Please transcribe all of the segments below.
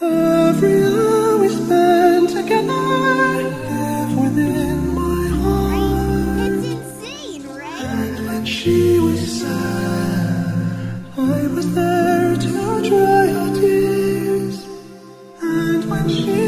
Every hour we together within my heart. And when she was sad, I was there to dry her tears. And when she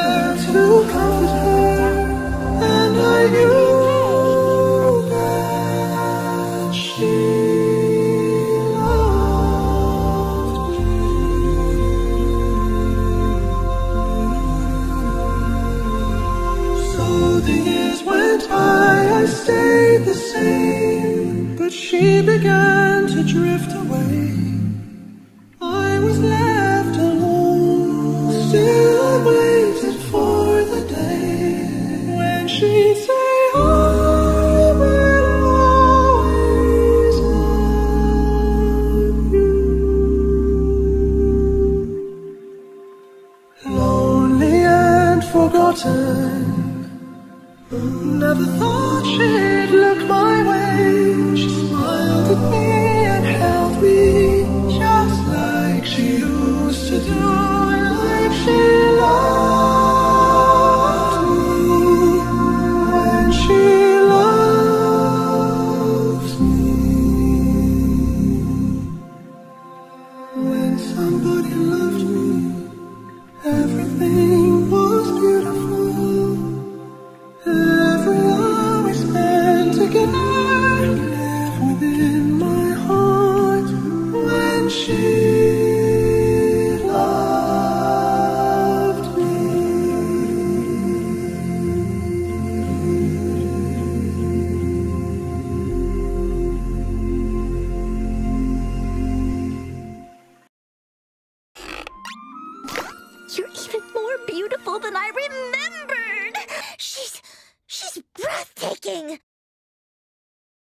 I stayed the same, but she began to drift away. I was left alone, still I waited for the day when she'd say, I will always love you. Lonely and forgotten, never thought she's even more beautiful than I remembered! She's... she's breathtaking!